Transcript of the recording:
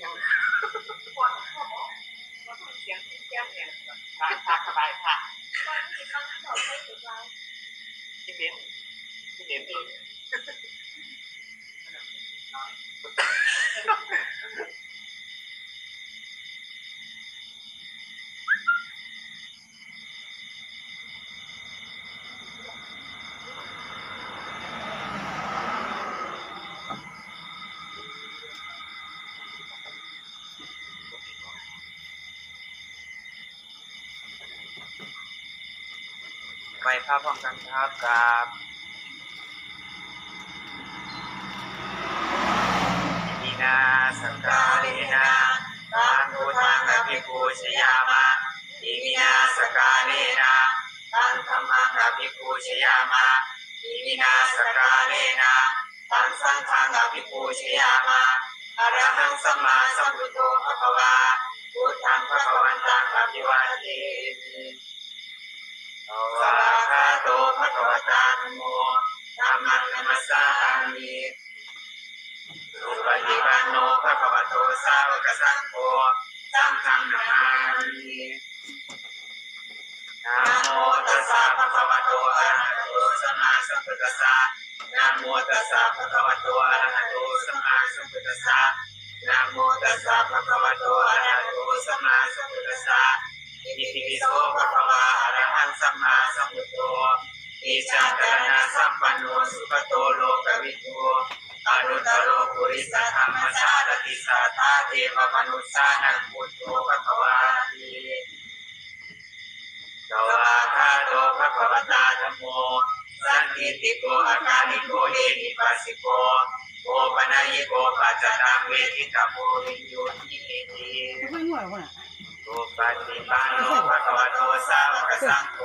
อย่างปวดข้อบอกว่าทำเสียงที่แก้มเนี่ยสายตาสบายค่ะตอนที่เขาบอกให้ถูกเราที่เบนที่เบนเอง ไปกราบพร้อมกันครับกัอิมินาสักกาเรนะตังพุทธังอภิปูชยามะอิมินาสักกาเรนะตังธัมมังอภิปูชยามะอิมินาสักกาเรนะตังสังฆังอภิปูชยามะอะรหังสัมมาสัมพุทโธภะคะวาพุทธังภะคะวันตังอภิวาเทมิ ตาธัมโมธัมมังนัมสสามิสุปฏิปันโนภะคะวะโตสาวกสังโฆสังฆังนามามินะโมตัสสะภะคะวะโตอะระหะโตสัมมาสัมพุทธัสสะนะโมตัสสะภะคะวะโตอะระหะโตสัมมาสัมพุทธัสสะนะโมตัสสะภะคะวะโตอะระหะโตสัมมาสัมพุทธัสสะอิติปิโสภะคะวะอะระหังสัมมาสัมพุทโธ อิจาตรณะสัมปันโนสุขโตโลกวิทูอนุตตโรปุริสธรรมชาติสัทธาเทวมนุษย์สานังพุทโธภะคะวาติสวากขาโตภะคะวตาธัมโมสันติติโกอาการิโกเอหิปัสสิโกโอปนัยโกปัจจตังเวทิตาโมวิญโยติเอติไม่หัวว่ะโลกปฏิปันโนภะคะวะโตสาวกสังโฆ